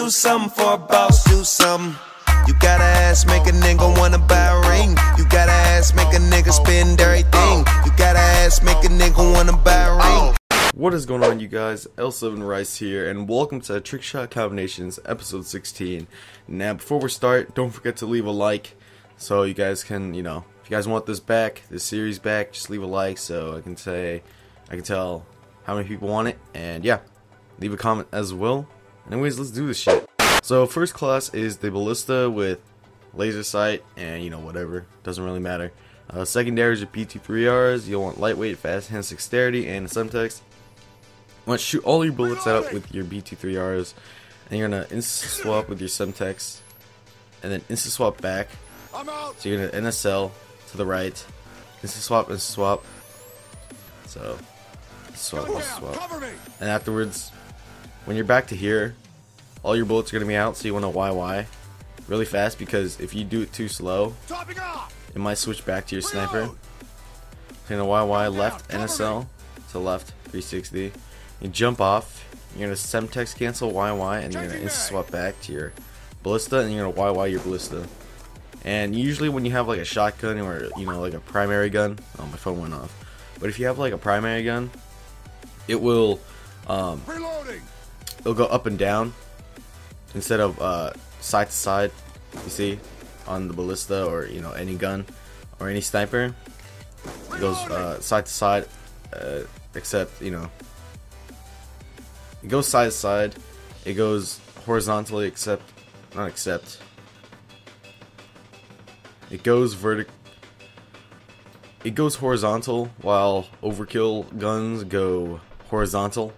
do something for a boss, do something. You gotta ask, make a nigga wanna buy a ring. You gotta ask, make a nigga spend everything. You gotta ask, make a nigga wanna buy a ring. What is going on, you guys? L7 Ricee here, and welcome to Trick Shot Combinations, episode 16. Now, before we start, don't forget to leave a like so you guys can, you know, if you guys want this back, this series back, just leave a like so I can say, I can tell how many people want it, and yeah, leave a comment as well. Anyways, let's do this shit. So, first class is the Ballista with laser sight, and you know, whatever, doesn't really matter. Uh, secondary is your B23Rs, you'll want lightweight, fast hand dexterity, and Semtex. You want to shoot all your bullets out with your B23Rs, and you're gonna instant swap with your Semtex, and then instant swap back. So you're gonna NSL to the right, instant swap, instant swap. So swap, swap, and afterwards, when you're back to here, all your bullets are gonna be out. So you want to YY really fast because if you do it too slow, it might switch back to your sniper. So you're gonna YY left NSL to left 360. You jump off, you're gonna Semtex cancel YY, and you're gonna instant swap back to your Ballista, and you're gonna YY your Ballista. And usually when you have like a shotgun or you know like a primary gun, oh my phone went off. But if you have like a primary gun, it will um, it'll go up and down instead of uh, side to side. You see on the ballista or you know any gun or any sniper, it goes uh, side to side. Uh, except you know it goes side to side. It goes horizontally, except not except. It goes vertic. It goes horizontal, while overkill guns go horizontal,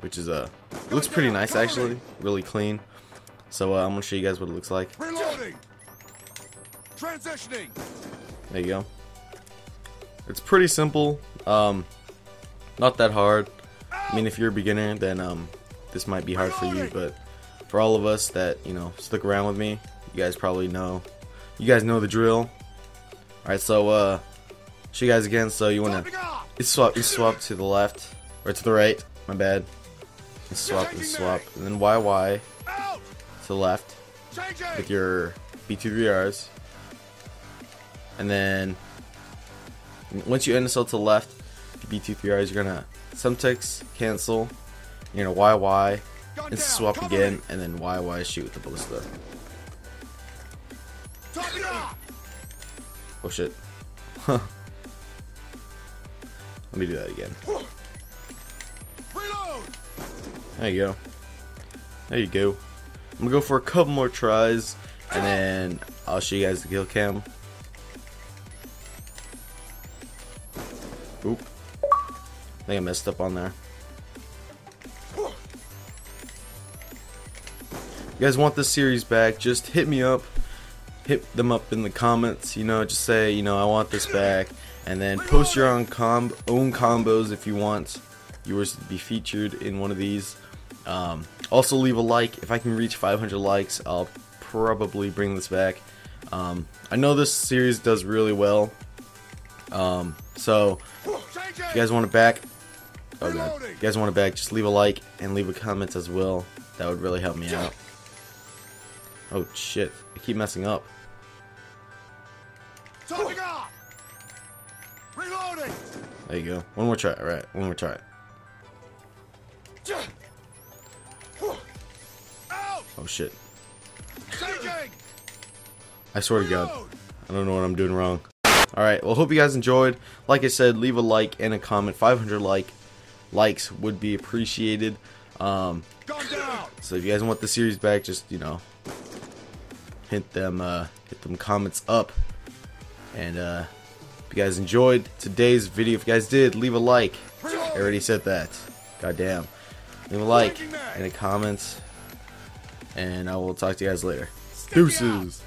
which is a. It looks pretty nice actually, really clean. So uh, I'm gonna show you guys what it looks like. Reloading. Transitioning. There you go. It's pretty simple. Um, not that hard. I mean, if you're a beginner, then um, this might be hard for you. But for all of us that you know stick around with me, you guys probably know. You guys know the drill. All right, so uh, show you guys again. So you wanna swap, you swap to the left or to the right. My bad. And swap and swap, and then YY to the left with your B2 And then once you NSL to the left, B2 you're gonna Semtex cancel, you're gonna YY, and swap again, and then YY shoot with the ballista. Oh shit. Let me do that again. There you go. There you go. I'm gonna go for a couple more tries, and then I'll show you guys the kill cam. Oop. I think I messed up on there. You guys want this series back, just hit me up. Hit them up in the comments, you know, just say, you know, I want this back. And then post your own, own combos if you want yours to be featured in one of these. Um, also, leave a like. If I can reach 500 likes, I'll probably bring this back. Um, I know this series does really well. Um, so, if you guys want it back, oh god, if you guys want it back, just leave a like and leave a comment as well. That would really help me out. Oh shit, I keep messing up. There you go. One more try. All right, one more try. Oh shit. I swear to God, I don't know what I'm doing wrong. Alright, well hope you guys enjoyed. Like I said, leave a like and a comment. 500 like likes would be appreciated. Um, so if you guys want the series back, just, you know, hit them, uh, hit them comments up. And, uh, if you guys enjoyed today's video, if you guys did, leave a like. I already said that. Goddamn. Leave a like and a comment. And I will talk to you guys later. Deuces.